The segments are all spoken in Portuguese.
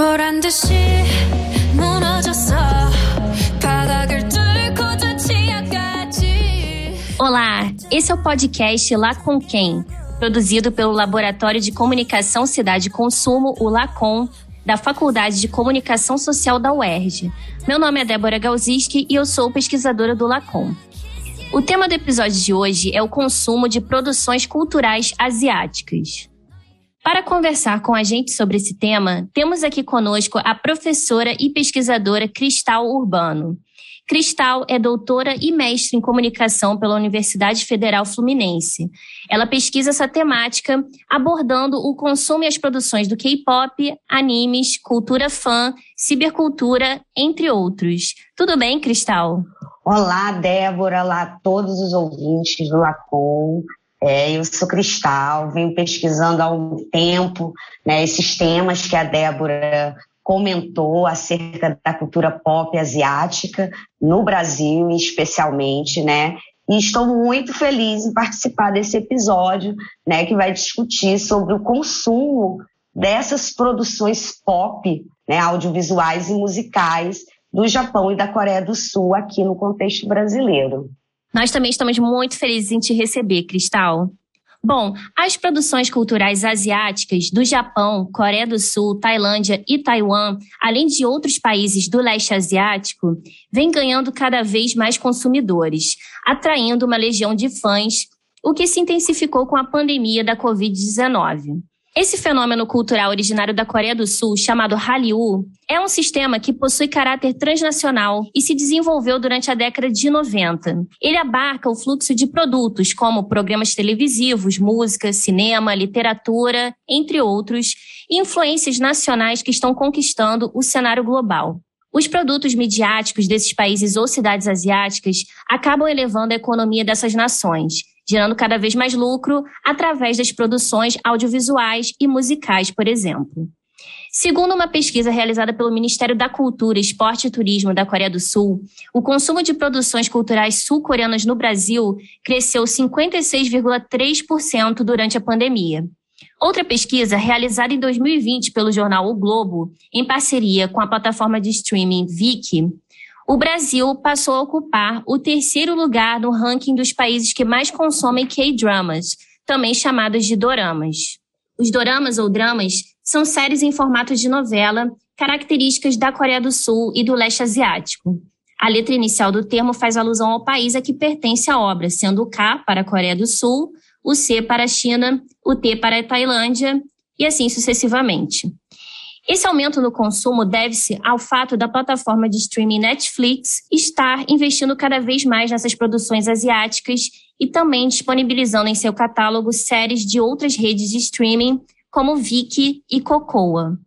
보란 듯이 무너졌어 바닥을 뚫고 저 지하까지 Olá, esse é o podcast Lá com Quem, produzido pelo Laboratório de Comunicação Cidade e Consumo, o LACOM, da Faculdade de Comunicação Social da UERJ. Meu nome é Débora Galziski e eu sou pesquisadora do LACOM. O tema do episódio de hoje é o consumo de produções culturais asiáticas. Para conversar com a gente sobre esse tema, temos aqui conosco a professora e pesquisadora Cristal Urbano. Cristal é doutora e mestre em comunicação pela Universidade Federal Fluminense. Ela pesquisa essa temática abordando o consumo e as produções do K-pop, animes, cultura fã, cibercultura, entre outros. Tudo bem, Cristal? Olá, Débora, olá a todos os ouvintes do Lacom. É, eu sou Cristal, venho pesquisando há um tempo né, esses temas que a Débora comentou acerca da cultura pop asiática no Brasil, especialmente, né? E estou muito feliz em participar desse episódio, né, que vai discutir sobre o consumo dessas produções pop, né, audiovisuais e musicais do Japão e da Coreia do Sul aqui no contexto brasileiro. Nós também estamos muito felizes em te receber, Cristal. Bom, as produções culturais asiáticas do Japão, Coreia do Sul, Tailândia e Taiwan, além de outros países do leste asiático, vêm ganhando cada vez mais consumidores, atraindo uma legião de fãs, o que se intensificou com a pandemia da Covid-19. Esse fenômeno cultural originário da Coreia do Sul, chamado Hallyu, é um sistema que possui caráter transnacional e se desenvolveu durante a década de 90. Ele abarca o fluxo de produtos como programas televisivos, música, cinema, literatura, entre outros, e influências nacionais que estão conquistando o cenário global. Os produtos midiáticos desses países ou cidades asiáticas acabam elevando a economia dessas nações, gerando cada vez mais lucro através das produções audiovisuais e musicais, por exemplo. Segundo uma pesquisa realizada pelo Ministério da Cultura, Esporte e Turismo da Coreia do Sul, o consumo de produções culturais sul-coreanas no Brasil cresceu 56,3% durante a pandemia. Outra pesquisa, realizada em 2020 pelo jornal O Globo, em parceria com a plataforma de streaming Viki, o Brasil passou a ocupar o terceiro lugar no ranking dos países que mais consomem K-dramas, também chamados de doramas. Os doramas ou dramas são séries em formato de novela, características da Coreia do Sul e do leste asiático. A letra inicial do termo faz alusão ao país a que pertence a obra, sendo o K para a Coreia do Sul, o C para a China, o T para a Tailândia e assim sucessivamente. Esse aumento no consumo deve-se ao fato da plataforma de streaming Netflix estar investindo cada vez mais nessas produções asiáticas e também disponibilizando em seu catálogo séries de outras redes de streaming, como Viki e Cocoa.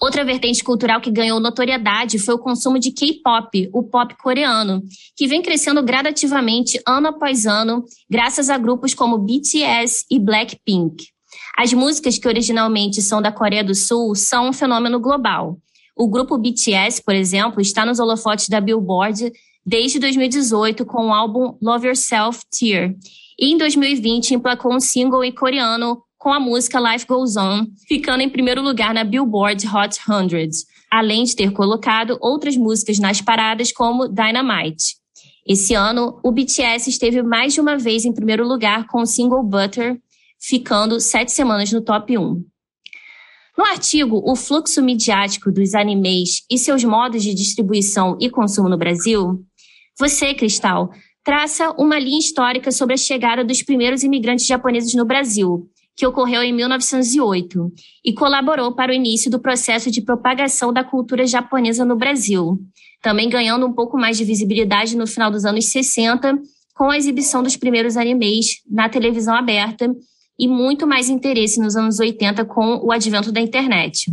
Outra vertente cultural que ganhou notoriedade foi o consumo de K-pop, o pop coreano, que vem crescendo gradativamente ano após ano, graças a grupos como BTS e Blackpink. As músicas que originalmente são da Coreia do Sul são um fenômeno global. O grupo BTS, por exemplo, está nos holofotes da Billboard desde 2018 com o álbum Love Yourself Tear. E em 2020 emplacou um single em coreano com a música Life Goes On, ficando em primeiro lugar na Billboard Hot 100, além de ter colocado outras músicas nas paradas como Dynamite. Esse ano, o BTS esteve mais de uma vez em primeiro lugar com o single Butter, ficando sete semanas no top 1. No artigo O Fluxo Midiático dos Animes e seus modos de distribuição e consumo no Brasil, você, Cristal, traça uma linha histórica sobre a chegada dos primeiros imigrantes japoneses no Brasil, que ocorreu em 1908, e colaborou para o início do processo de propagação da cultura japonesa no Brasil, também ganhando um pouco mais de visibilidade no final dos anos 60, com a exibição dos primeiros animes na televisão aberta e muito mais interesse nos anos 80 com o advento da internet.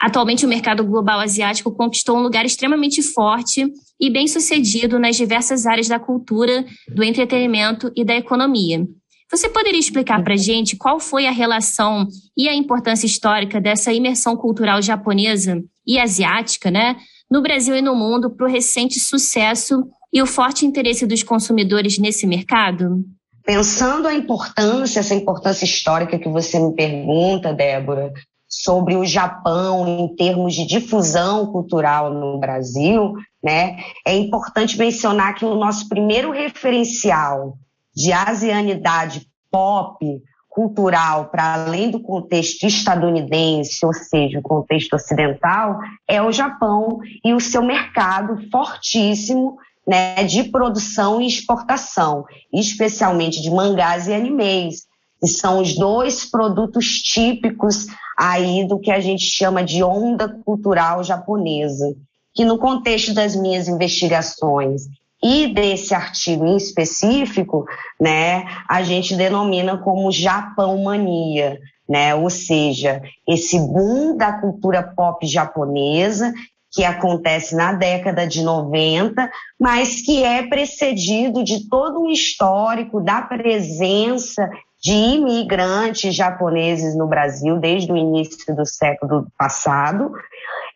Atualmente, o mercado global asiático conquistou um lugar extremamente forte e bem sucedido nas diversas áreas da cultura, do entretenimento e da economia. Você poderia explicar para gente qual foi a relação e a importância histórica dessa imersão cultural japonesa e asiática, né, no Brasil e no mundo, para o recente sucesso e o forte interesse dos consumidores nesse mercado? Pensando a importância, essa importância histórica que você me pergunta, Débora, sobre o Japão em termos de difusão cultural no Brasil, né, é importante mencionar que o nosso primeiro referencial de asianidade pop cultural para além do contexto estadunidense, ou seja, o contexto ocidental, é o Japão e o seu mercado fortíssimo né, de produção e exportação, especialmente de mangás e animes, que são os dois produtos típicos aí do que a gente chama de onda cultural japonesa, que no contexto das minhas investigações e desse artigo em específico, né, a gente denomina como Japão mania, né, ou seja, esse boom da cultura pop japonesa que acontece na década de 90, mas que é precedido de todo um histórico da presença de imigrantes japoneses no Brasil desde o início do século passado,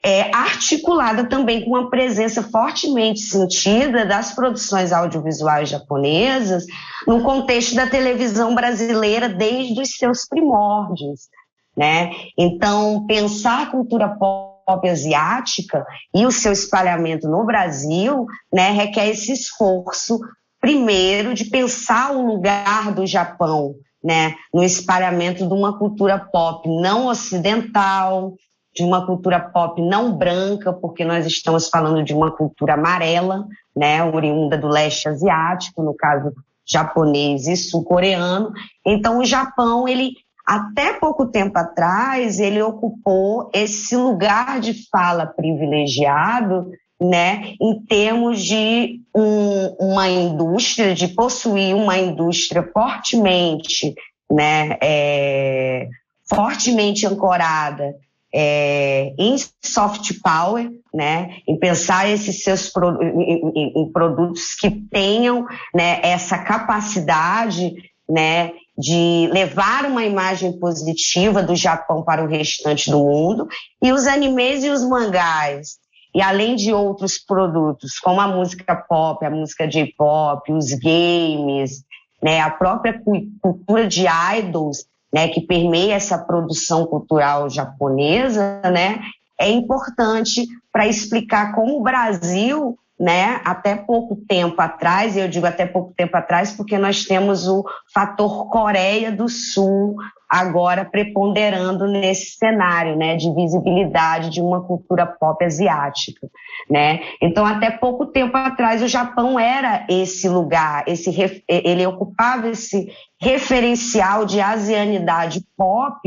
é, articulada também com uma presença fortemente sentida das produções audiovisuais japonesas no contexto da televisão brasileira desde os seus primórdios. Né? Então, pensar a cultura pop asiática e o seu espalhamento no Brasil né, requer esse esforço, primeiro, de pensar o lugar do Japão né, no espalhamento de uma cultura pop não ocidental, de uma cultura pop não branca, porque nós estamos falando de uma cultura amarela, né, oriunda do leste asiático, no caso japonês e sul-coreano. Então o Japão, ele até pouco tempo atrás, ele ocupou esse lugar de fala privilegiado, né, em termos de um, uma indústria, de possuir uma indústria fortemente, né, é, fortemente ancorada é, em soft power, né, em pensar esses seus em, em, em produtos que tenham né, essa capacidade né, de levar uma imagem positiva do Japão para o restante do mundo e os animes e os mangás e além de outros produtos como a música pop, a música J-pop, os games, né, a própria cultura de idols né, que permeia essa produção cultural japonesa, né, é importante para explicar como o Brasil, né, até pouco tempo atrás, eu digo até pouco tempo atrás porque nós temos o fator Coreia do Sul agora preponderando nesse cenário, né, de visibilidade de uma cultura pop asiática, né? Então, até pouco tempo atrás, o Japão era esse lugar, esse ele ocupava esse referencial de asianidade pop,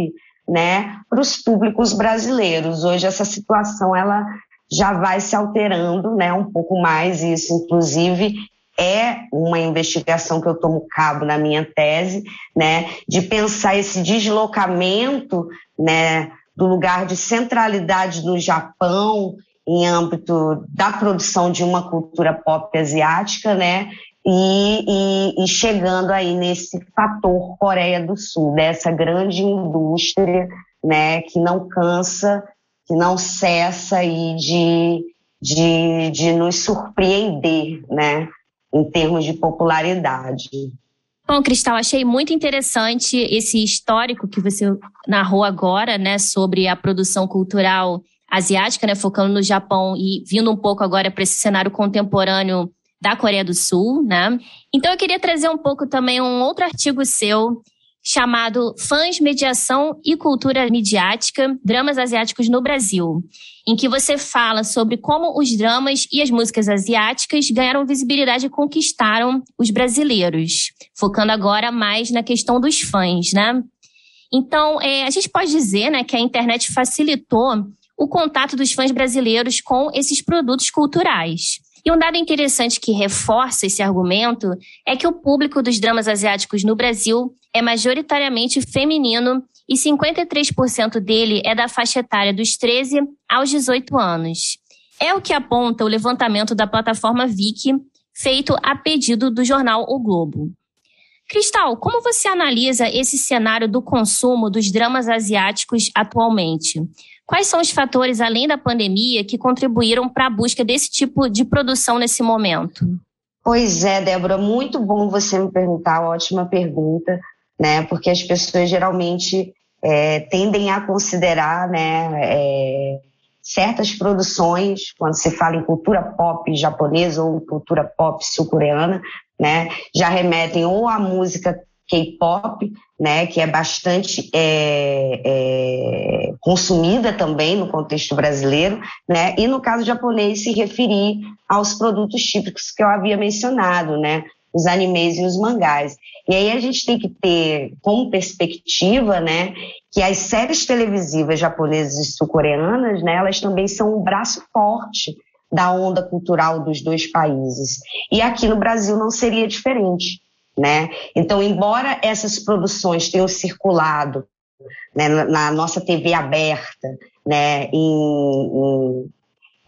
né, para os públicos brasileiros. Hoje essa situação ela já vai se alterando, né, um pouco mais isso, inclusive é uma investigação que eu tomo cabo na minha tese, né, de pensar esse deslocamento, né, do lugar de centralidade do Japão em âmbito da produção de uma cultura pop asiática, né, e, e, e chegando aí nesse fator Coreia do Sul, dessa grande indústria, né, que não cansa, que não cessa aí de, de, de nos surpreender, né, em termos de popularidade. Bom, Cristal, achei muito interessante esse histórico que você narrou agora, né, sobre a produção cultural asiática, né, focando no Japão e vindo um pouco agora para esse cenário contemporâneo da Coreia do Sul, né? Então eu queria trazer um pouco também um outro artigo seu chamado Fãs, Mediação e Cultura Midiática, Dramas Asiáticos no Brasil, em que você fala sobre como os dramas e as músicas asiáticas ganharam visibilidade e conquistaram os brasileiros, focando agora mais na questão dos fãs, né? Então, é, a gente pode dizer né, que a internet facilitou o contato dos fãs brasileiros com esses produtos culturais. E um dado interessante que reforça esse argumento é que o público dos dramas asiáticos no Brasil é majoritariamente feminino e 53% dele é da faixa etária dos 13 aos 18 anos. É o que aponta o levantamento da plataforma Viki, feito a pedido do jornal O Globo. Cristal, como você analisa esse cenário do consumo dos dramas asiáticos atualmente? Quais são os fatores, além da pandemia, que contribuíram para a busca desse tipo de produção nesse momento? Pois é, Débora, muito bom você me perguntar, ótima pergunta, né? Porque as pessoas geralmente é, tendem a considerar né, é, certas produções, quando se fala em cultura pop japonesa ou cultura pop sul-coreana, né, já remetem ou à música K-pop, né, que é bastante é, é, consumida também no contexto brasileiro, né, e no caso japonês se referir aos produtos típicos que eu havia mencionado, né, os animes e os mangás. E aí a gente tem que ter como perspectiva, né, que as séries televisivas japonesas e sul-coreanas, né, elas também são um braço forte da onda cultural dos dois países. E aqui no Brasil não seria diferente. Né? Então, embora essas produções tenham circulado né, na nossa TV aberta, né, em, em,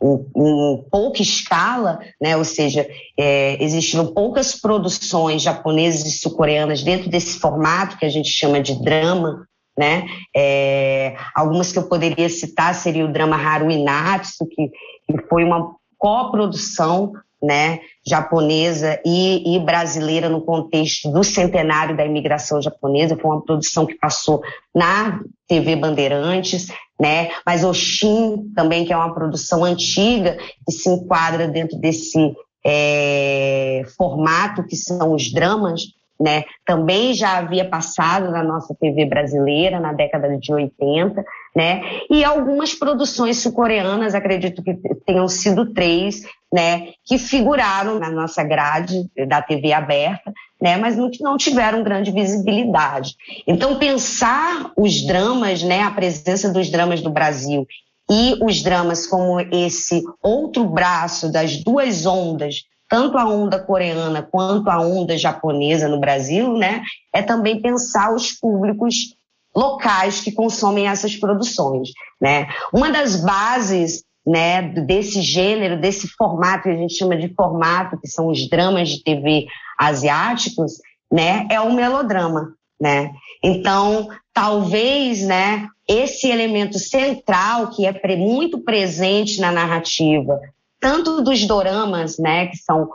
em, pouca escala, né, ou seja, é, existiram poucas produções japonesas e sul-coreanas dentro desse formato que a gente chama de drama, né? É, algumas que eu poderia citar seria o drama Haru Inatsu, que, que foi uma coprodução né, japonesa e, e, brasileira no contexto do centenário da imigração japonesa. Foi uma produção que passou na TV Bandeirantes, né? Mas Oxin também, que é uma produção antiga, que se enquadra dentro desse é, formato que são os dramas, né? Também já havia passado na nossa TV brasileira na década de 80, né? E algumas produções sul-coreanas, acredito que tenham sido três, né? Que figuraram na nossa grade da TV aberta, né? Mas não, não tiveram grande visibilidade. Então pensar os dramas, né? A presença dos dramas do Brasil e os dramas como esse outro braço das duas ondas tanto a onda coreana quanto a onda japonesa no Brasil, né, é também pensar os públicos locais que consomem essas produções, né? Uma das bases né, desse gênero, desse formato que a gente chama de formato, que são os dramas de TV asiáticos, né, é o melodrama, né? Então, talvez, né, esse elemento central que é muito presente na narrativa tanto dos doramas, né, que são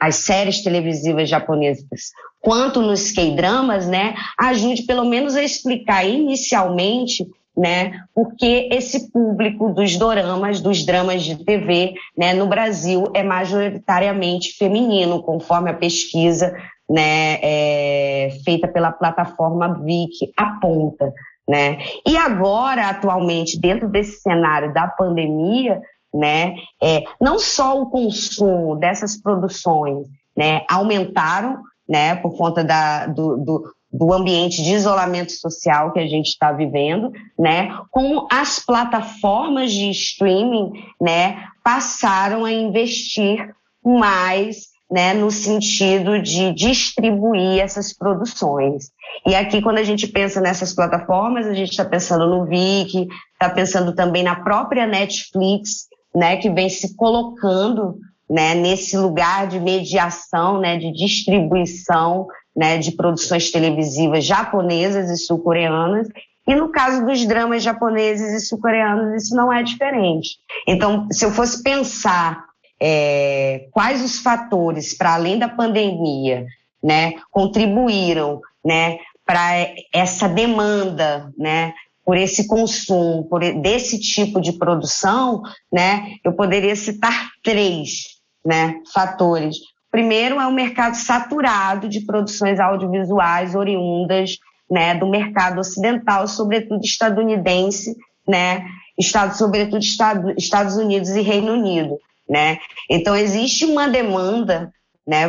as séries televisivas japonesas, quanto nos K-dramas, né, ajude pelo menos a explicar inicialmente né? Porque esse público dos doramas, dos dramas de TV, né, no Brasil é majoritariamente feminino, conforme a pesquisa, né, é, feita pela plataforma Vic aponta, né? E agora, atualmente, dentro desse cenário da pandemia, né? É, não só o consumo dessas produções né, aumentaram né, por conta da, do, do, do ambiente de isolamento social que a gente está vivendo, né, como as plataformas de streaming né, passaram a investir mais né, no sentido de distribuir essas produções. E aqui, quando a gente pensa nessas plataformas, a gente está pensando no Viki, está pensando também na própria Netflix, né, que vem se colocando né, nesse lugar de mediação, né, de distribuição né, de produções televisivas japonesas e sul-coreanas. E no caso dos dramas japoneses e sul-coreanos, isso não é diferente. Então, se eu fosse pensar é, quais os fatores, para além da pandemia, né, contribuíram né, para essa demanda né, por esse consumo, por desse tipo de produção, né, eu poderia citar três, né, fatores. Primeiro é o mercado saturado de produções audiovisuais oriundas, né, do mercado ocidental, sobretudo estadunidense, né, Estado, sobretudo Estado, Estados Unidos e Reino Unido, né. Então existe uma demanda, né,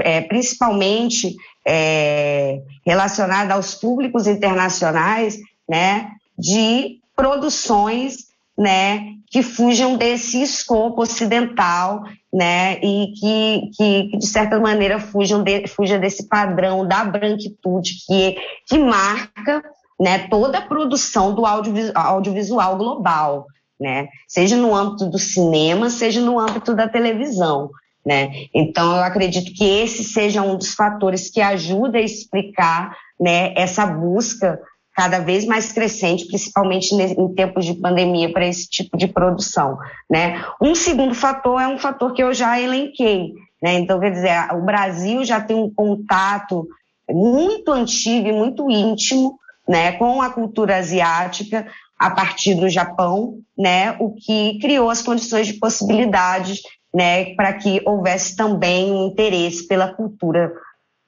é, principalmente é, relacionada aos públicos internacionais, né, de produções né, que fujam desse escopo ocidental, né, e que, que, de certa maneira fujam de, fuja desse padrão da branquitude que, que marca né, toda a produção do audiovisual, audiovisual global, né, seja no âmbito do cinema, seja no âmbito da televisão. Né? Então, eu acredito que esse seja um dos fatores que ajuda a explicar né, essa busca cada vez mais crescente, principalmente em tempos de pandemia, para esse tipo de produção. Né? Um segundo fator é um fator que eu já elenquei. Né? Então, quer dizer, o Brasil já tem um contato muito antigo e muito íntimo né, com a cultura asiática a partir do Japão, né, o que criou as condições de possibilidades né, para que houvesse também um interesse pela cultura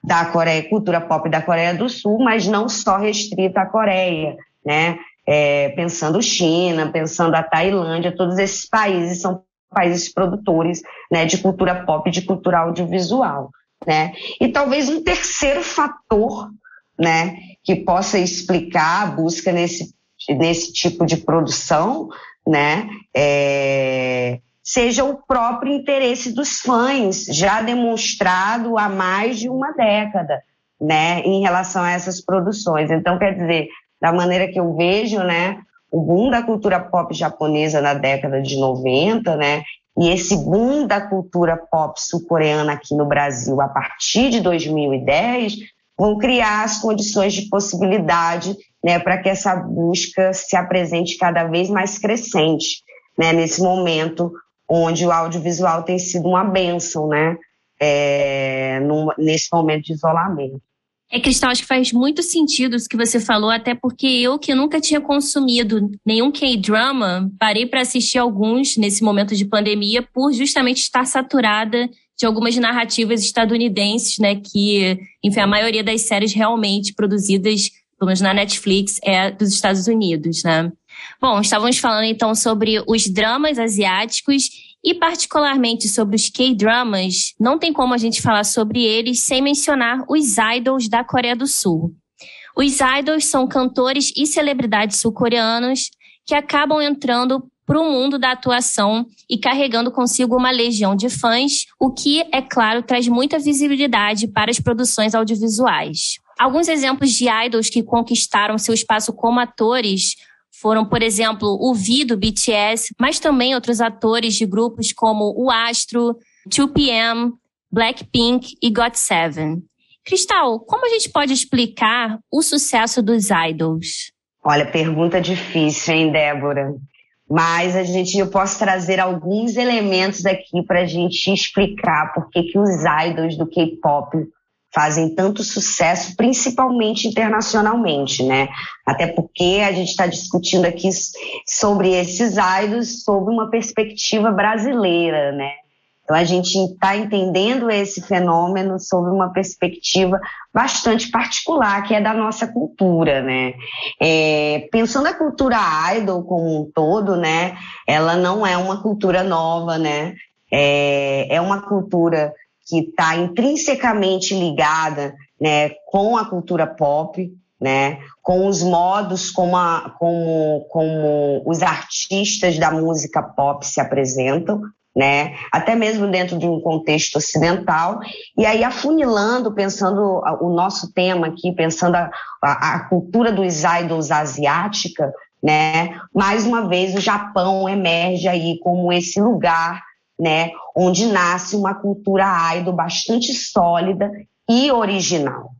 da Coreia, cultura pop da Coreia do Sul, mas não só restrita à Coreia, né? É, pensando China, pensando a Tailândia, todos esses países são países produtores né, de cultura pop, de cultura audiovisual. Né? E talvez um terceiro fator né, que possa explicar a busca nesse, nesse tipo de produção né, é, seja o próprio interesse dos fãs, já demonstrado há mais de uma década, né, em relação a essas produções. Então, quer dizer, da maneira que eu vejo, né, o boom da cultura pop japonesa na década de 90, né, e esse boom da cultura pop sul-coreana aqui no Brasil a partir de 2010 vão criar as condições de possibilidade né, para que essa busca se apresente cada vez mais crescente né, nesse momento onde o audiovisual tem sido uma bênção, né? É, num, nesse momento de isolamento. É, Cristal, acho que faz muito sentido isso que você falou, até porque eu que nunca tinha consumido nenhum K-drama, parei para assistir alguns nesse momento de pandemia por justamente estar saturada de algumas narrativas estadunidenses, né, que, enfim, a maioria das séries realmente produzidas, pelo menos na Netflix, é dos Estados Unidos, né? Bom, estávamos falando então sobre os dramas asiáticos e particularmente sobre os K-dramas. Não tem como a gente falar sobre eles sem mencionar os idols da Coreia do Sul. Os idols são cantores e celebridades sul-coreanos que acabam entrando para o mundo da atuação e carregando consigo uma legião de fãs, o que, é claro, traz muita visibilidade para as produções audiovisuais. Alguns exemplos de idols que conquistaram seu espaço como atores foram, por exemplo, o V do BTS, mas também outros atores de grupos como o Astro, 2PM, Blackpink e GOT7. Cristal, como a gente pode explicar o sucesso dos idols? Olha, pergunta difícil, hein, Débora? Mas a gente, eu posso trazer alguns elementos aqui para a gente explicar por que, que os idols do K-pop fazem tanto sucesso, principalmente internacionalmente, né? Até porque a gente está discutindo aqui sobre esses idols sob uma perspectiva brasileira, né? Então a gente está entendendo esse fenômeno sob uma perspectiva bastante particular, que é da nossa cultura, né? É, pensando a cultura idol como um todo, né? Ela não é uma cultura nova, né? É, é uma cultura que está intrinsecamente ligada né, com a cultura pop, né, com os modos como, a, como, como os artistas da música pop se apresentam, né, até mesmo dentro de um contexto ocidental, e aí afunilando, pensando o nosso tema aqui, pensando a, a, a cultura dos idols asiática, né, mais uma vez o Japão emerge aí como esse lugar né, onde nasce uma cultura idol bastante sólida e original,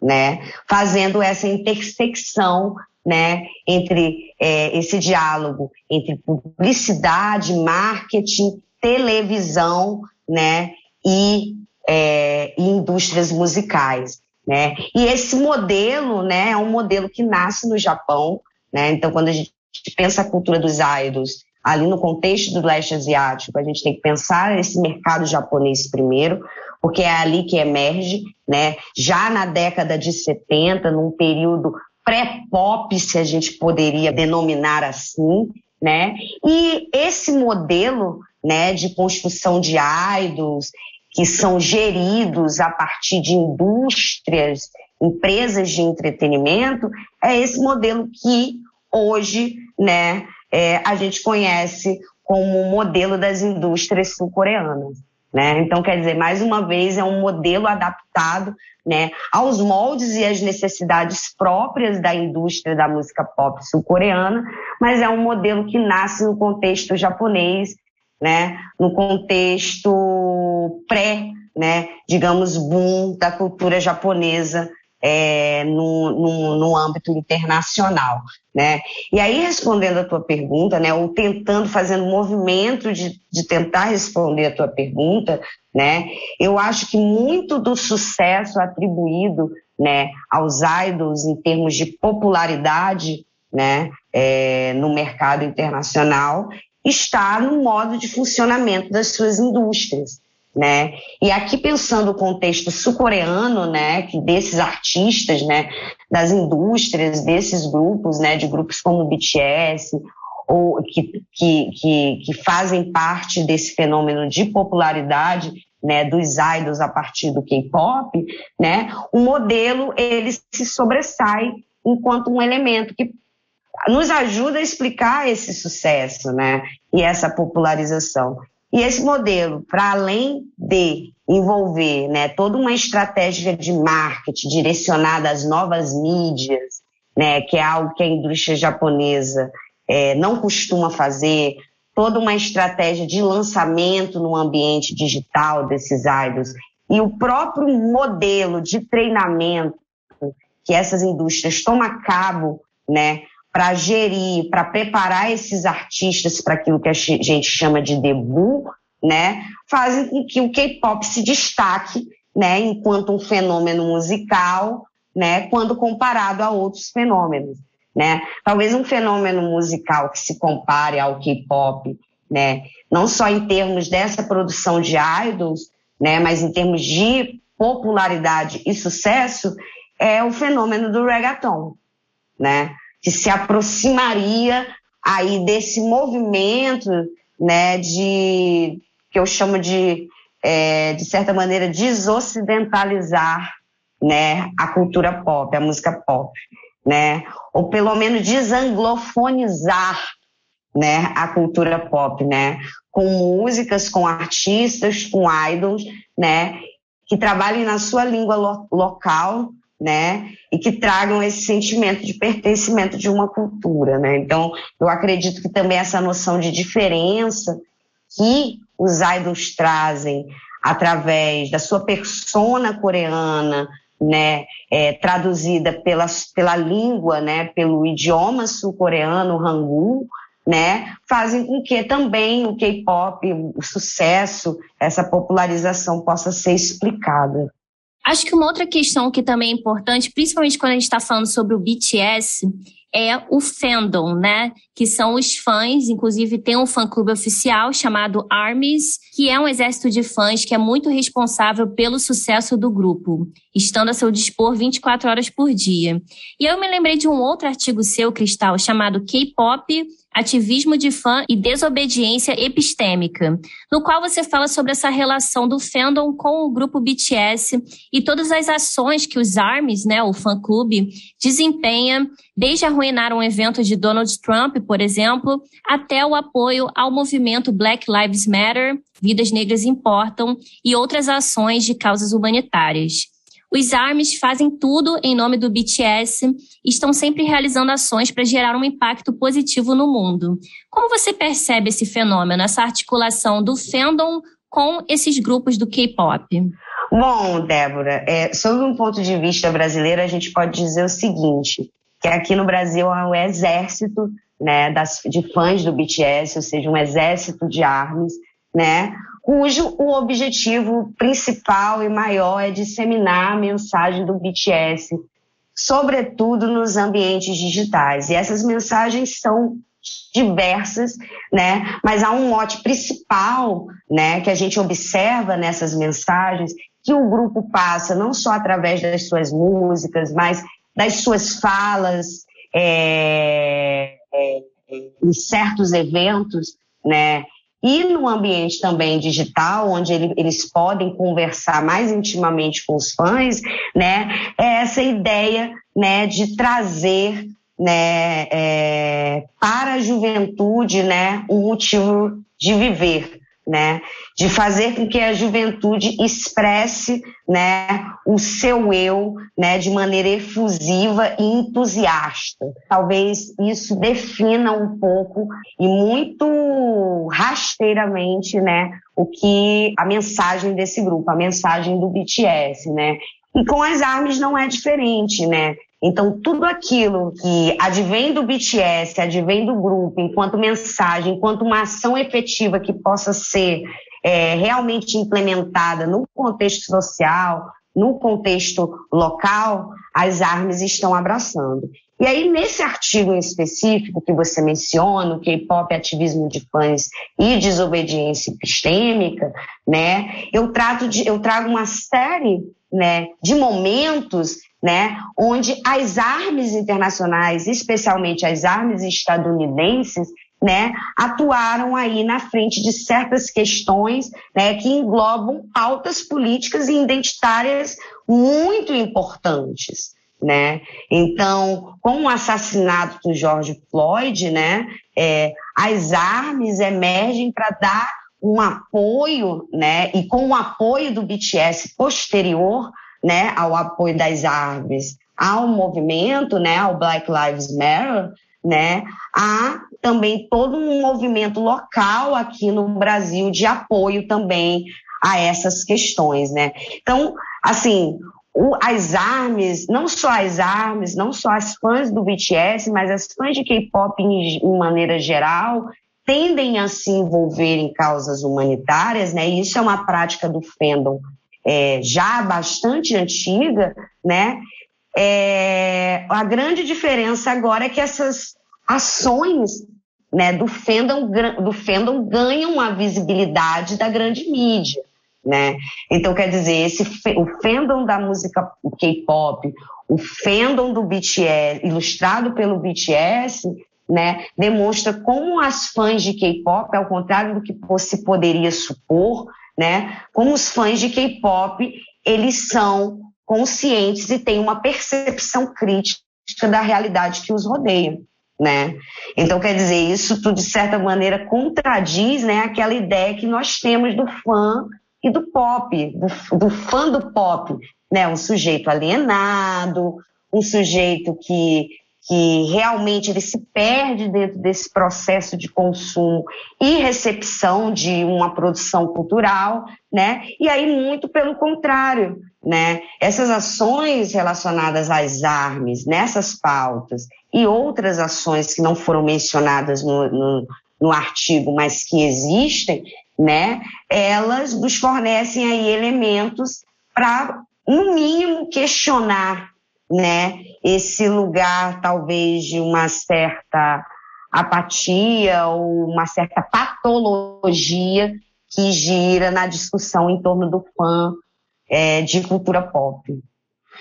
né, fazendo essa intersecção né, entre é, esse diálogo entre publicidade, marketing, televisão, né, e, é, indústrias musicais, né? E esse modelo, né, é um modelo que nasce no Japão, né? Então, quando a gente pensa a cultura dos idols ali no contexto do leste asiático, a gente tem que pensar esse mercado japonês primeiro, porque é ali que emerge, né? Já na década de 70, num período pré-pop, se a gente poderia denominar assim, né? E esse modelo, né, de construção de idols que são geridos a partir de indústrias, empresas de entretenimento, é esse modelo que hoje, né, é, a gente conhece como modelo das indústrias sul-coreanas. Né? Então, quer dizer, mais uma vez, é um modelo adaptado né, aos moldes e às necessidades próprias da indústria da música pop sul-coreana, mas é um modelo que nasce no contexto japonês, né, no contexto pré, né, digamos, boom da cultura japonesa é, no, no, no, âmbito internacional. Né? E aí, respondendo a tua pergunta, né, ou tentando, fazendo movimento de, de tentar responder a tua pergunta, né, eu acho que muito do sucesso atribuído né, aos idols em termos de popularidade né, é, no mercado internacional está no modo de funcionamento das suas indústrias né? E aqui pensando o contexto sul-coreano, né, que desses artistas, né, das indústrias, desses grupos, né, de grupos como o BTS, ou que, que, que, que fazem parte desse fenômeno de popularidade, né, dos idols a partir do K-pop, né, o modelo ele se sobressai enquanto um elemento que nos ajuda a explicar esse sucesso, né, e essa popularização. E esse modelo, para além de envolver né, toda uma estratégia de marketing direcionada às novas mídias, né, que é algo que a indústria japonesa é, não costuma fazer, toda uma estratégia de lançamento no ambiente digital desses idols e o próprio modelo de treinamento que essas indústrias tomam a cabo, né, para gerir, para preparar esses artistas para aquilo que a gente chama de debut, né, fazem com que o K-pop se destaque, né, enquanto um fenômeno musical, né, quando comparado a outros fenômenos, né? Talvez um fenômeno musical que se compare ao K-pop, né, não só em termos dessa produção de idols, né, mas em termos de popularidade e sucesso, é o fenômeno do reggaeton, né? Que se aproximaria aí desse movimento, né, de que eu chamo de, é, de certa maneira, desocidentalizar, né, a cultura pop, a música pop, né, ou pelo menos desanglofonizar, né, a cultura pop, né, com músicas, com artistas, com idols, né, que trabalhem na sua língua lo local, né? E que tragam esse sentimento de pertencimento de uma cultura, né? Então, eu acredito que também essa noção de diferença que os idols trazem através da sua persona coreana, né, é, traduzida pela, pela língua, né, pelo idioma sul-coreano, Hangul, né, fazem com que também o K-pop, o sucesso, essa popularização possa ser explicada. Acho que uma outra questão que também é importante, principalmente quando a gente está falando sobre o BTS, é o fandom, né? Que são os fãs, inclusive tem um fã-clube oficial chamado ARMYs, que é um exército de fãs que é muito responsável pelo sucesso do grupo, estando a seu dispor 24 horas por dia. E eu me lembrei de um outro artigo seu, Cristal, chamado K-Pop Ativismo de Fã e Desobediência Epistêmica, no qual você fala sobre essa relação do fandom com o grupo BTS e todas as ações que os ARMYs, né, o fã-clube, desempenha, desde arruinar um evento de Donald Trump, por exemplo, até o apoio ao movimento Black Lives Matter, Vidas Negras Importam, e outras ações de causas humanitárias. Os ARMYs fazem tudo em nome do BTS e estão sempre realizando ações para gerar um impacto positivo no mundo. Como você percebe esse fenômeno, essa articulação do fandom com esses grupos do K-pop? Bom, Débora, é, sob um ponto de vista brasileiro, a gente pode dizer o seguinte, que aqui no Brasil há um exército né, das, de fãs do BTS, ou seja, um exército de armas, né, cujo o objetivo principal e maior é disseminar a mensagem do BTS, sobretudo nos ambientes digitais. E essas mensagens são diversas, né? Mas há um mote principal, né, que a gente observa nessas mensagens que o grupo passa não só através das suas músicas, mas das suas falas é, é, em certos eventos, né? e no ambiente também digital, onde ele, eles podem conversar mais intimamente com os fãs, né, é essa ideia né, de trazer né, é, para a juventude né, um motivo de viver né, de fazer com que a juventude expresse, né, o seu eu, né, de maneira efusiva e entusiasta. Talvez isso defina um pouco e muito rasteiramente, né, o que a mensagem desse grupo, a mensagem do BTS, né, E com as armas não é diferente, né? Então, tudo aquilo que advém do BTS, advém do grupo, enquanto mensagem, enquanto uma ação efetiva que possa ser é, realmente implementada no contexto social, no contexto local, as armas estão abraçando. E aí, nesse artigo em específico que você menciona, o K-pop, ativismo de fãs e desobediência epistêmica, né, eu, trato de, eu trago uma série né, de momentos né, onde as armas internacionais, especialmente as armas estadunidenses, né, atuaram aí na frente de certas questões né, que englobam pautas políticas e identitárias muito importantes. Né? Então, com o assassinato do George Floyd, né, é, as armas emergem para dar um apoio, né, e com o apoio do BTS posterior, né, ao apoio das armas ao movimento, né, ao Black Lives Matter, né, há também todo um movimento local aqui no Brasil de apoio também a essas questões, né. Então, assim, o, as armas, não só as armas, não só as fãs do BTS, mas as fãs de K-pop em, em, maneira geral, tendem a se envolver em causas humanitárias, né? E isso é uma prática do fandom é, já bastante antiga, né? É, a grande diferença agora é que essas ações né, do, fandom, do fandom ganham uma visibilidade da grande mídia né? Então, quer dizer, esse, o fandom da música K-pop, o fandom do BTS, ilustrado pelo BTS, né, demonstra como as fãs de K-pop, ao contrário do que se poderia supor, né, como os fãs de K-pop, eles são conscientes e têm uma percepção crítica da realidade que os rodeia. Né? Então, quer dizer, isso tudo, de certa maneira, contradiz né, aquela ideia que nós temos do fã e do pop, do, do fã do pop, né? Um sujeito alienado, um sujeito que, que realmente ele se perde dentro desse processo de consumo e recepção de uma produção cultural, né? E aí muito pelo contrário, né? Essas ações relacionadas às armas, nessas pautas e outras ações que não foram mencionadas no, no, no artigo, mas que existem, né, elas nos fornecem aí elementos para, no mínimo, questionar né, esse lugar, talvez, de uma certa apatia ou uma certa patologia que gira na discussão em torno do fã é, de cultura pop.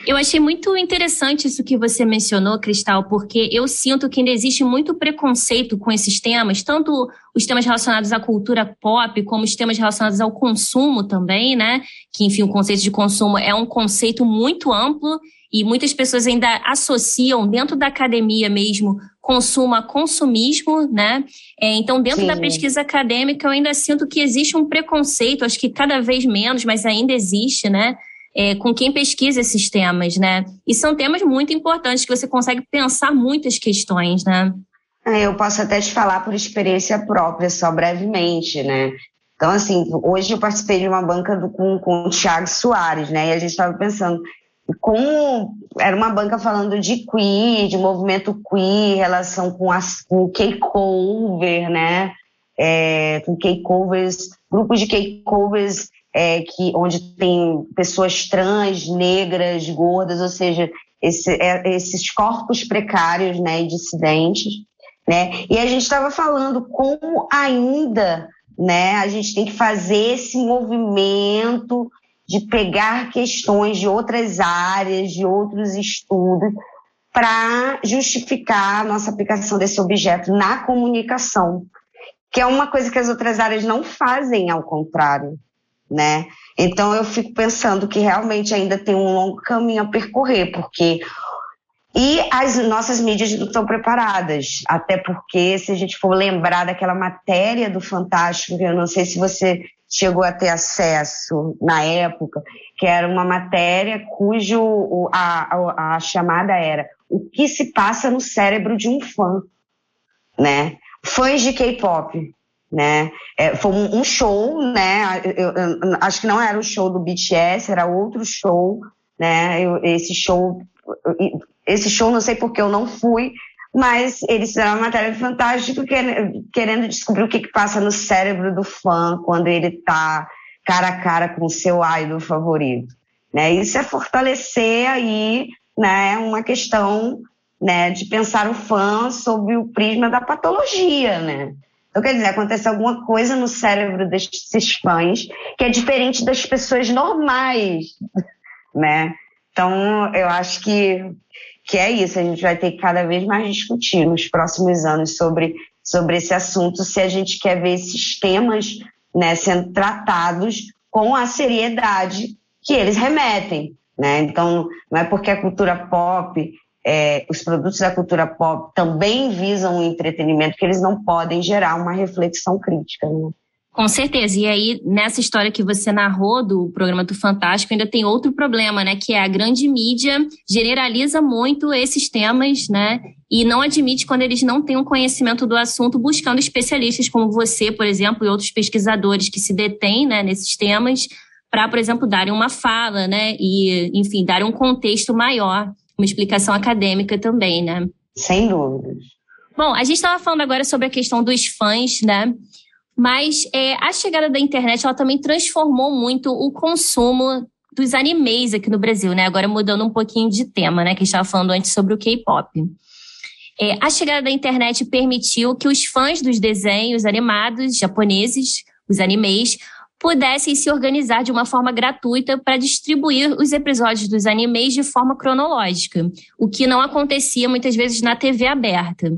Eu achei muito interessante isso que você mencionou, Cristal, porque eu sinto que ainda existe muito preconceito com esses temas, tanto os temas relacionados à cultura pop, como os temas relacionados ao consumo também, né? Que, enfim, o conceito de consumo é um conceito muito amplo e muitas pessoas ainda associam, dentro da academia mesmo, consumo a consumismo, né? É, então, dentro Sim. da pesquisa acadêmica, eu ainda sinto que existe um preconceito, acho que cada vez menos, mas ainda existe, né? é, com quem pesquisa esses temas, né? E são temas muito importantes que você consegue pensar muitas questões, né? É, eu posso até te falar por experiência própria, só brevemente, né? Então, assim, hoje eu participei de uma banca do, com, com o Thiago Soares, né? E a gente estava pensando como era uma banca falando de queer, de movimento queer, relação com, as, com o K-cover, né? É, com K-covers, grupos de K-covers é, que, onde tem pessoas trans, negras, gordas, ou seja, esse, é, esses corpos precários né, e dissidentes. Né? E a gente estava falando como ainda né, a gente tem que fazer esse movimento de pegar questões de outras áreas, de outros estudos, para justificar a nossa aplicação desse objeto na comunicação, que é uma coisa que as outras áreas não fazem, ao contrário né? Então eu fico pensando que realmente ainda tem um longo caminho a percorrer, porque e as nossas mídias não estão preparadas, até porque se a gente for lembrar daquela matéria do Fantástico, eu não sei se você chegou a ter acesso na época, que era uma matéria cujo a, a, a chamada era o que se passa no cérebro de um fã, né? Fãs de K-pop, né? É, foi um, um, show, né? Eu, eu, acho que não era o show do BTS, era outro show, né? Esse show, esse show não sei porque eu não fui, mas eles fizeram uma matéria fantástica querendo descobrir o que, que passa no cérebro do fã quando ele está cara a cara com o seu idol favorito. Né? Isso é fortalecer aí né, uma questão né, de pensar o fã sob o prisma da patologia, né? Então, quer dizer, acontece alguma coisa no cérebro desses fãs que é diferente das pessoas normais, né? Então, eu acho que, que é isso. A gente vai ter que cada vez mais discutir nos próximos anos sobre, sobre esse assunto, se a gente quer ver esses temas né, sendo tratados com a seriedade que eles remetem. Né? Então, não é porque a cultura pop é, os produtos da cultura pop também visam o entretenimento, que eles não podem gerar uma reflexão crítica. Né? Com certeza. E aí, nessa história que você narrou do programa do Fantástico, ainda tem outro problema, né? Que é a grande mídia generaliza muito esses temas, né? E não admite quando eles não têm um conhecimento do assunto, buscando especialistas como você, por exemplo, e outros pesquisadores que se detêm né, nesses temas, para, por exemplo, darem uma fala, né? E, enfim, darem um contexto maior uma explicação acadêmica também, né? Sem dúvidas. Bom, a gente estava falando agora sobre a questão dos fãs, né? Mas é, a chegada da internet ela também transformou muito o consumo dos animes aqui no Brasil, né? Agora mudando um pouquinho de tema, né? Que estava falando antes sobre o K-pop. É, a chegada da internet permitiu que os fãs dos desenhos animados japoneses, os animes, pudessem se organizar de uma forma gratuita para distribuir os episódios dos animes de forma cronológica, o que não acontecia muitas vezes na TV aberta.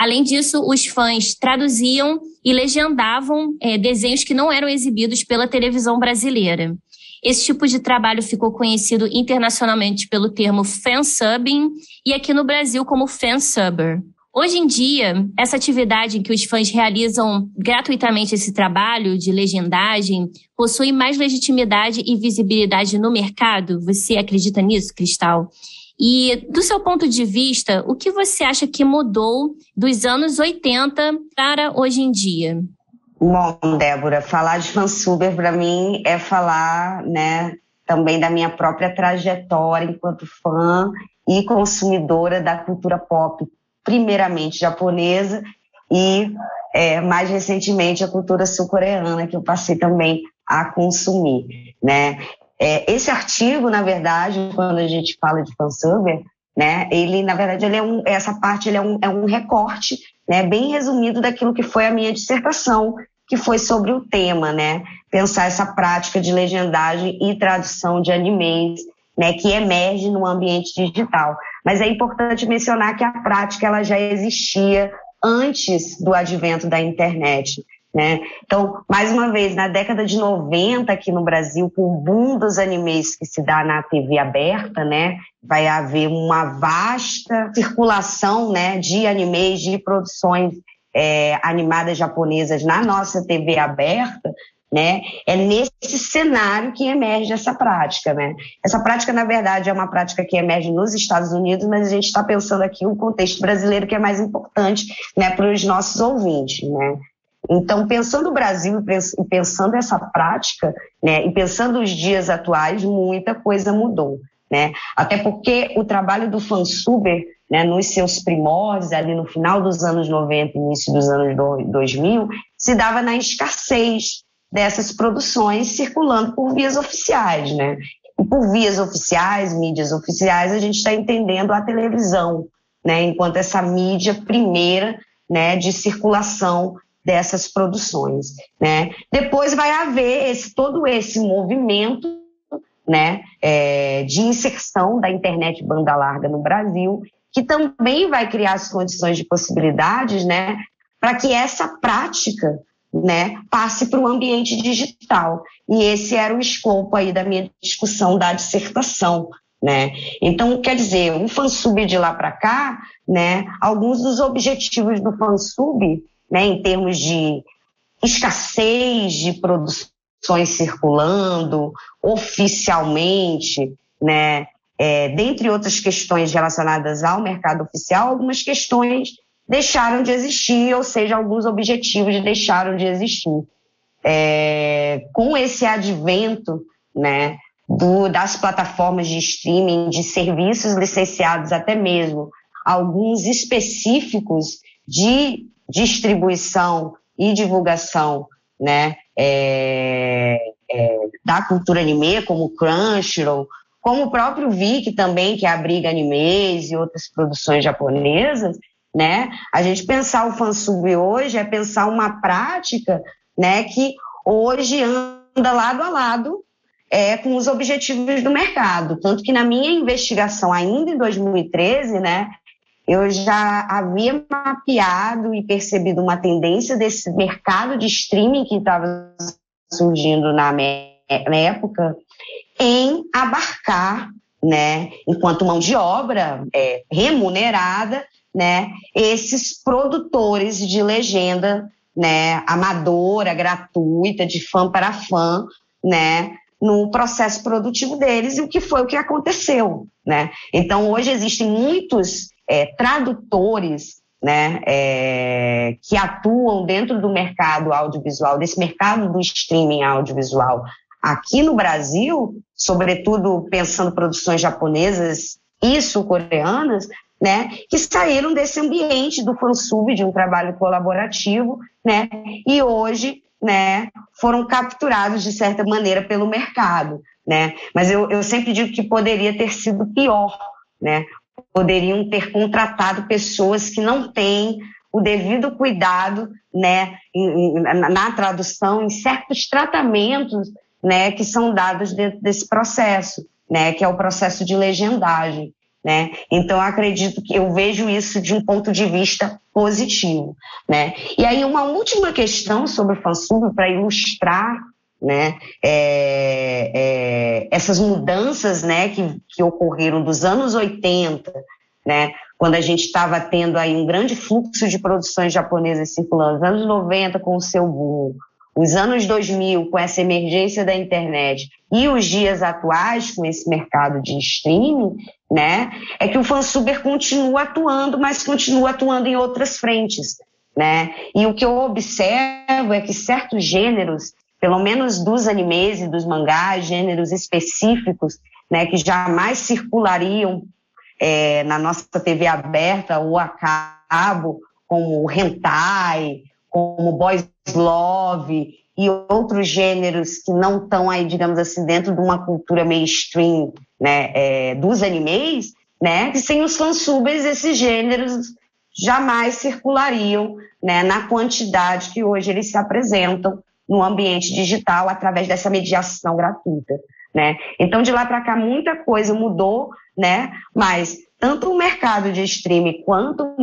Além disso, os fãs traduziam e legendavam é, desenhos que não eram exibidos pela televisão brasileira. Esse tipo de trabalho ficou conhecido internacionalmente pelo termo fansubbing e aqui no Brasil como fansubber. Hoje em dia, essa atividade em que os fãs realizam gratuitamente esse trabalho de legendagem possui mais legitimidade e visibilidade no mercado? Você acredita nisso, Cristal? E do seu ponto de vista, o que você acha que mudou dos anos 80 para hoje em dia? Bom, Débora, falar de fansuber para mim é falar, né, também da minha própria trajetória enquanto fã e consumidora da cultura pop primeiramente japonesa e é, mais recentemente a cultura sul-coreana que eu passei também a consumir, né? É, esse artigo, na verdade, quando a gente fala de fansuber, né, ele, na verdade, ele é um, essa parte ele é, um, é um recorte né, bem resumido daquilo que foi a minha dissertação, que foi sobre o tema, né? Pensar essa prática de legendagem e tradução de animes, né, que emerge no ambiente digital. Mas é importante mencionar que a prática ela já existia antes do advento da internet. Né? Então, mais uma vez, na década de 90 aqui no Brasil, com o boom dos animes que se dá na TV aberta, né, vai haver uma vasta circulação né, de animes, de produções é, animadas japonesas na nossa TV aberta, né? É nesse cenário que emerge essa prática, né? Essa prática, na verdade, é uma prática que emerge nos Estados Unidos, mas a gente está pensando aqui um contexto brasileiro que é mais importante, né, para os nossos ouvintes, né? Então, pensando o Brasil e pensando essa prática, né, e pensando os dias atuais, muita coisa mudou, né? Até porque o trabalho do fansuber, né, nos seus primórdios, ali no final dos anos 90, início dos anos 2000, se dava na escassez dessas produções circulando por vias oficiais, né? E por vias oficiais, mídias oficiais, a gente está entendendo a televisão, né? Enquanto essa mídia primeira, né, de circulação dessas produções, né? Depois vai haver esse, todo esse movimento, né, é, de inserção da internet banda larga no Brasil, que também vai criar as condições de possibilidades, né, para que essa prática né, passe para o ambiente digital. E esse era o escopo aí da minha discussão da dissertação. Né? Então, quer dizer, o fansub de lá para cá, né, alguns dos objetivos do fansub, né, em termos de escassez de produções circulando oficialmente, né, é, dentre outras questões relacionadas ao mercado oficial, algumas questões deixaram de existir, ou seja, alguns objetivos deixaram de existir. É, com esse advento né, do, das plataformas de streaming, de serviços licenciados até mesmo, alguns específicos de distribuição e divulgação né, é, é, da cultura anime, como Crunchyroll, como o próprio Viki também, que abriga animes e outras produções japonesas, né? A gente pensar o fansub hoje é pensar uma prática, né, que hoje anda lado a lado é, com os objetivos do mercado. Tanto que na minha investigação, ainda em 2013, né, eu já havia mapeado e percebido uma tendência desse mercado de streaming que estava surgindo na, na época em abarcar, né, enquanto mão de obra é, remunerada, né, esses produtores de legenda, né, amadora, gratuita, de fã para fã, né, no processo produtivo deles e o que foi o que aconteceu, né? Então hoje existem muitos é, tradutores, né, é, que atuam dentro do mercado audiovisual, desse mercado do streaming audiovisual aqui no Brasil, sobretudo pensando produções japonesas e sul-coreanas, né, que saíram desse ambiente do fansub, de um trabalho colaborativo, né, e hoje, né, foram capturados de certa maneira pelo mercado, né, mas eu, eu sempre digo que poderia ter sido pior, né, poderiam ter contratado pessoas que não têm o devido cuidado, né, na tradução, em certos tratamentos, né, que são dados dentro desse processo, né, que é o processo de legendagem. Né? Então, acredito que eu vejo isso de um ponto de vista positivo. Né? E aí, uma última questão sobre o fansub, para ilustrar né, é, é, essas mudanças né, que, que ocorreram dos anos 80, né, quando a gente estava tendo aí um grande fluxo de produções japonesas circulando, os anos 90 com o seu boom, os anos 2000 com essa emergência da internet. E os dias atuais com esse mercado de streaming, né, é que o fansuber continua atuando, mas continua atuando em outras frentes, né? E o que eu observo é que certos gêneros, pelo menos dos animes e dos mangás, gêneros específicos, né, que jamais circulariam é, na nossa TV aberta ou a cabo, como o hentai, como boys love e outros gêneros que não estão aí, digamos assim, dentro de uma cultura mainstream né, é, dos animes, né, que sem os fansubers esses gêneros jamais circulariam né, na quantidade que hoje eles se apresentam no ambiente digital através dessa mediação gratuita. Né? Então, de lá para cá, muita coisa mudou, né? mas tanto o mercado de streaming quanto,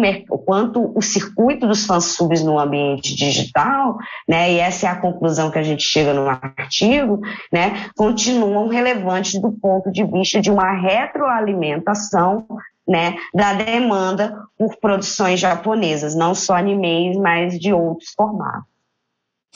quanto o circuito dos fansubs no ambiente digital, né, e essa é a conclusão que a gente chega no artigo, né, continuam relevantes do ponto de vista de uma retroalimentação né, da demanda por produções japonesas, não só animes, mas de outros formatos.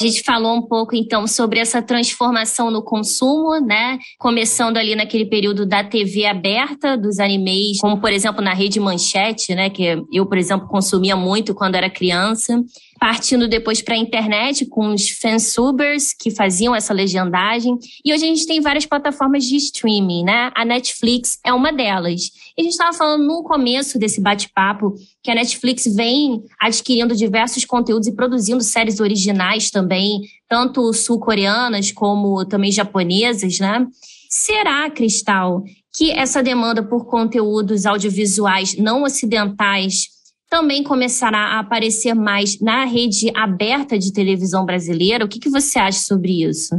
A gente falou um pouco então sobre essa transformação no consumo, né? Começando ali naquele período da TV aberta, dos animes, como por exemplo na Rede Manchete, né? Que eu, por exemplo, consumia muito quando era criança partindo depois para a internet com os fansubers que faziam essa legendagem. E hoje a gente tem várias plataformas de streaming, né? A Netflix é uma delas. E a gente estava falando no começo desse bate-papo que a Netflix vem adquirindo diversos conteúdos e produzindo séries originais também, tanto sul-coreanas como também japonesas, né? Será, Cristal, que essa demanda por conteúdos audiovisuais não ocidentais também começará a aparecer mais na rede aberta de televisão brasileira. O que, que você acha sobre isso?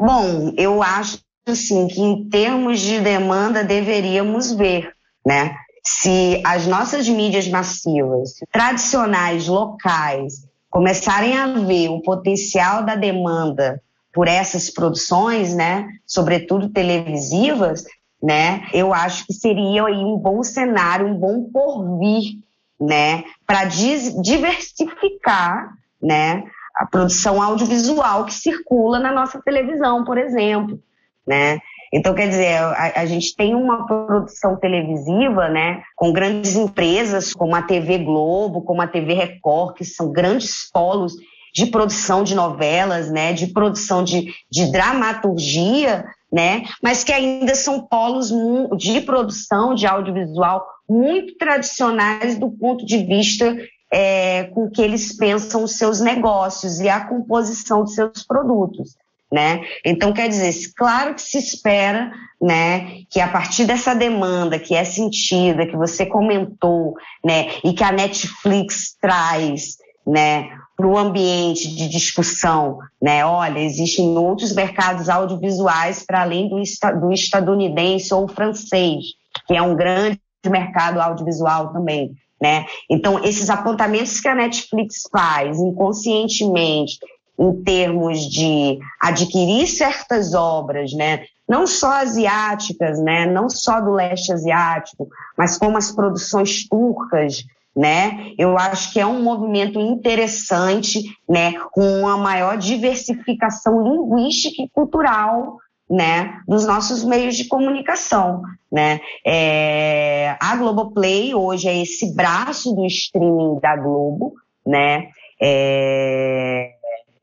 Bom, eu acho assim que em termos de demanda deveríamos ver, né? Se as nossas mídias massivas, tradicionais, locais, começarem a ver o potencial da demanda por essas produções, né, sobretudo televisivas, né, eu acho que seria aí um bom cenário, um bom porvir né, para diversificar, né, a produção audiovisual que circula na nossa televisão, por exemplo, né? Então, quer dizer, a, a, gente tem uma produção televisiva, né, com grandes empresas como a TV Globo, como a TV Record, que são grandes polos de produção de novelas, né, de produção de, de dramaturgia, né, mas que ainda são polos de produção de audiovisual muito tradicionais do ponto de vista é, com que eles pensam os seus negócios e a composição de seus produtos. Né? Então, quer dizer, claro que se espera né, que a partir dessa demanda que é sentida, que você comentou, né, e que a Netflix traz né, para o ambiente de discussão, né? Olha, existem outros mercados audiovisuais para além do, do estadunidense ou francês, que é um grande mercado audiovisual também. Né? Então, esses apontamentos que a Netflix faz inconscientemente em termos de adquirir certas obras, né? não só asiáticas, né? não só do leste asiático, mas como as produções turcas, né? Eu acho que é um movimento interessante, né? Com uma maior diversificação linguística e cultural né, nossos meios de comunicação. Né? É, a Globoplay hoje é esse braço do streaming da Globo, né? É,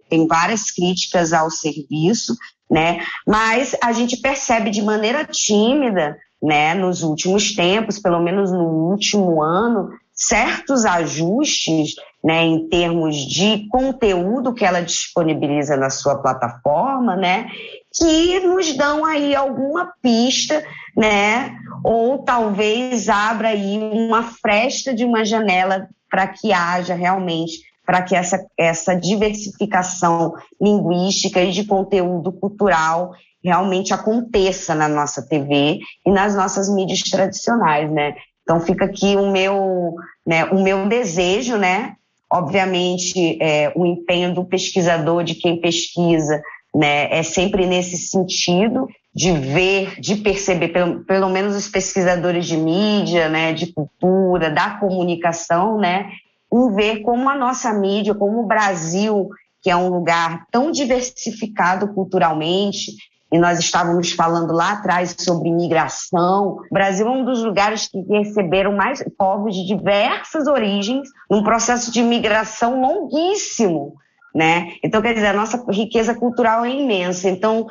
tem várias críticas ao serviço, né? Mas a gente percebe de maneira tímida, né, nos últimos tempos, pelo menos no último ano, certos ajustes né, em termos de conteúdo que ela disponibiliza na sua plataforma, né, que nos dão aí alguma pista, né, ou talvez abra aí uma fresta de uma janela para que haja realmente, para que essa, essa diversificação linguística e de conteúdo cultural realmente aconteça na nossa TV e nas nossas mídias tradicionais, né? Então fica aqui o meu, né, o meu desejo, né? Obviamente, é, o empenho do pesquisador, de quem pesquisa, né, é sempre nesse sentido de ver, de perceber, pelo, pelo menos os pesquisadores de mídia, né, de cultura, da comunicação, né, em ver como a nossa mídia, como o Brasil, que é um lugar tão diversificado culturalmente, e nós estávamos falando lá atrás sobre imigração. O Brasil é um dos lugares que receberam mais povos de diversas origens, num processo de imigração longuíssimo, né? Então, quer dizer, a nossa riqueza cultural é imensa. Então,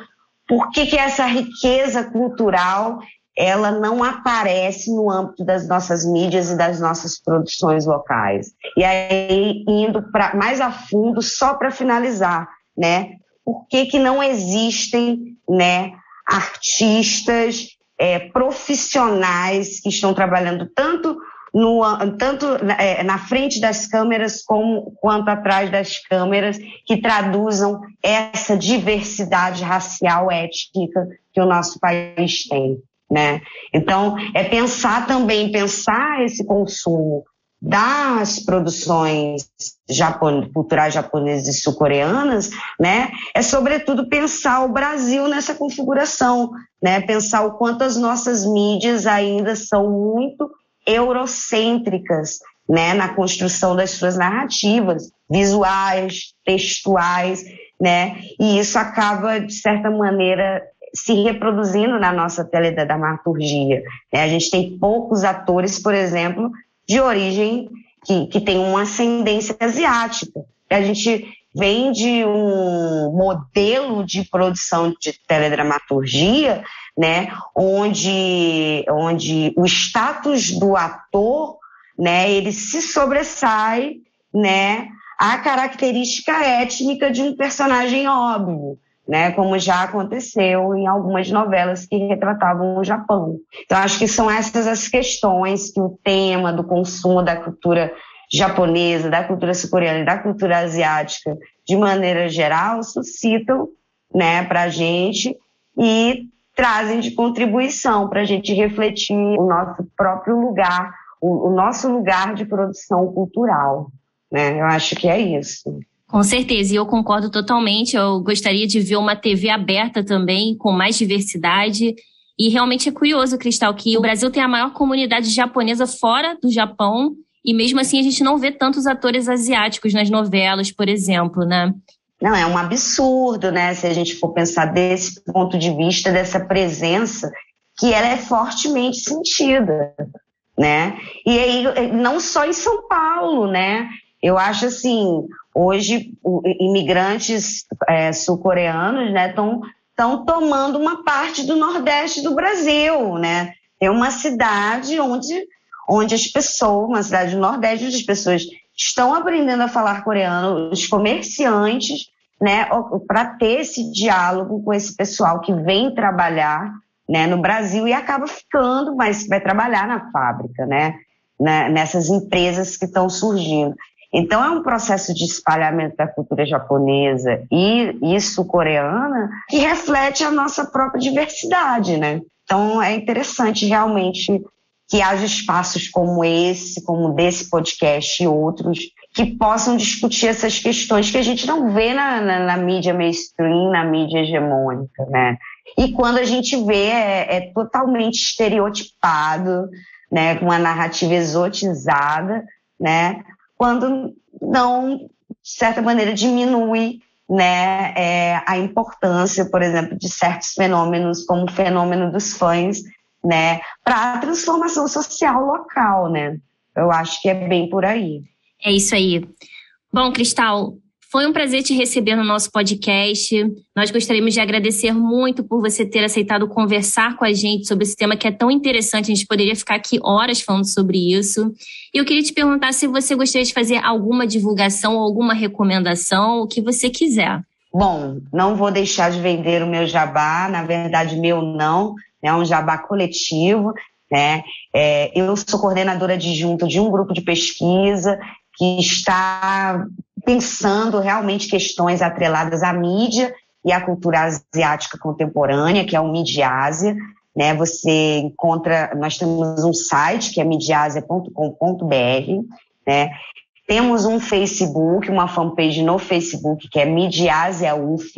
por que que essa riqueza cultural ela não aparece no âmbito das nossas mídias e das nossas produções locais? E aí, indo pra, mais a fundo, só para finalizar, né? por que, que não existem né, artistas é, profissionais que estão trabalhando tanto, no, tanto é, na frente das câmeras como quanto atrás das câmeras que traduzam essa diversidade racial étnica que o nosso país tem. Né? Então, é pensar também, pensar esse consumo das produções japon culturais japonesas e sul-coreanas, né, é sobretudo pensar o Brasil nessa configuração, né, pensar o quanto as nossas mídias ainda são muito eurocêntricas, né, na construção das suas narrativas, visuais, textuais, né, e isso acaba de certa maneira se reproduzindo na nossa teledramaturgia. Né? A gente tem poucos atores, por exemplo, de origem que, que tem uma ascendência asiática. A gente vem de um modelo de produção de teledramaturgia, né, onde, onde o status do ator, né, ele se sobressai, né, à característica étnica de um personagem óbvio né, como já aconteceu em algumas novelas que retratavam o Japão. Então, acho que são essas as questões que o tema do consumo da cultura japonesa, da cultura sul-coreana e da cultura asiática, de maneira geral, suscitam né, para a gente e trazem de contribuição para a gente refletir o nosso próprio lugar, o, o nosso lugar de produção cultural. Né? Eu acho que é isso. Com certeza, e eu concordo totalmente. Eu gostaria de ver uma TV aberta também, com mais diversidade. E realmente é curioso, Cristal, que o Brasil tem a maior comunidade japonesa fora do Japão, e mesmo assim a gente não vê tantos atores asiáticos nas novelas, por exemplo, né? Não, é um absurdo, né? Se a gente for pensar desse ponto de vista, dessa presença, que ela é fortemente sentida, né? E aí, não só em São Paulo, né? Eu acho assim, Hoje, imigrantes é, sul-coreanos estão né, estão tomando uma parte do Nordeste do Brasil, né? Tem uma cidade onde, onde as pessoas, uma cidade do Nordeste, onde as pessoas estão aprendendo a falar coreano, os comerciantes, né, para ter esse diálogo com esse pessoal que vem trabalhar né, no Brasil e acaba ficando, mas vai trabalhar na fábrica, né, né nessas empresas que estão surgindo. Então, é um processo de espalhamento da cultura japonesa e isso coreana que reflete a nossa própria diversidade, né? Então, é interessante realmente que haja espaços como esse, como desse podcast e outros, que possam discutir essas questões que a gente não vê na, na, na mídia mainstream, na mídia hegemônica, né? E quando a gente vê, é, é totalmente estereotipado, né? Com uma narrativa exotizada, né? quando não, de certa maneira, diminui né, é, a importância, por exemplo, de certos fenômenos, como o fenômeno dos fãs, né, para a transformação social local, né? Eu acho que é bem por aí. É isso aí. Bom, Cristal, foi um prazer te receber no nosso podcast. Nós gostaríamos de agradecer muito por você ter aceitado conversar com a gente sobre esse tema que é tão interessante. A gente poderia ficar aqui horas falando sobre isso. E eu queria te perguntar se você gostaria de fazer alguma divulgação ou alguma recomendação, o que você quiser. Bom, não vou deixar de vender o meu jabá, na verdade, meu não, é um jabá coletivo. Né? É, eu sou coordenadora adjunta de um grupo de pesquisa que está pensando realmente questões atreladas à mídia e à cultura asiática contemporânea, que é o Midiásia. Né? Você encontra, nós temos um site que é midiasia.com.br, né? Temos um Facebook, uma fanpage no Facebook que é Midiasia UF,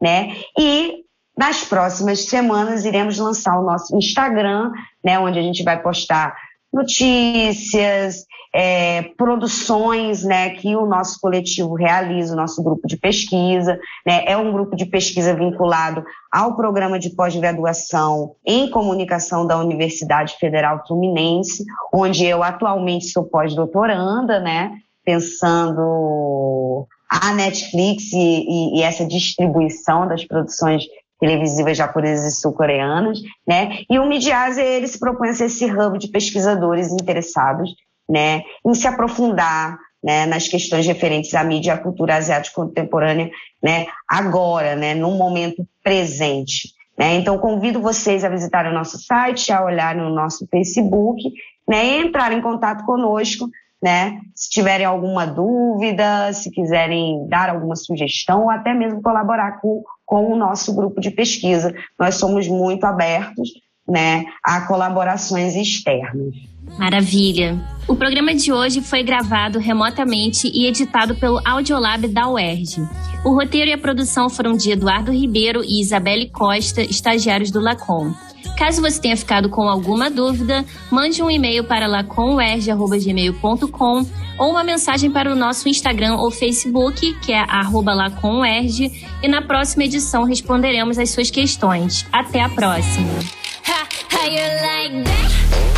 né? E nas próximas semanas iremos lançar o nosso Instagram, né? Onde a gente vai postar notícias, é, produções né, que o nosso coletivo realiza, o nosso grupo de pesquisa. Né, é um grupo de pesquisa vinculado ao programa de pós-graduação em comunicação da Universidade Federal Fluminense, onde eu atualmente sou pós-doutoranda, né, pensando a Netflix e, e, e essa distribuição das produções televisivas japonesas e sul-coreanas, né? E o Midiase, ele se propõe a ser esse hub de pesquisadores interessados né, em se aprofundar né, nas questões referentes à mídia e à cultura asiática contemporânea, né, agora, né, no momento presente. Né? Então, convido vocês a visitarem o nosso site, a olharem o nosso Facebook, né, e entrar em contato conosco, né, se tiverem alguma dúvida, se quiserem dar alguma sugestão, ou até mesmo colaborar com, com o nosso grupo de pesquisa. Nós somos muito abertos né, a colaborações externas. Maravilha! O programa de hoje foi gravado remotamente e editado pelo Audiolab da UERJ. O roteiro e a produção foram de Eduardo Ribeiro e Isabelle Costa, estagiários do Lacom. Caso você tenha ficado com alguma dúvida, mande um e-mail para lacomerge.gmail.com ou uma mensagem para o nosso Instagram ou Facebook, que é lacomerge, e na próxima edição responderemos as suas questões. Até a próxima! ha, how you like that?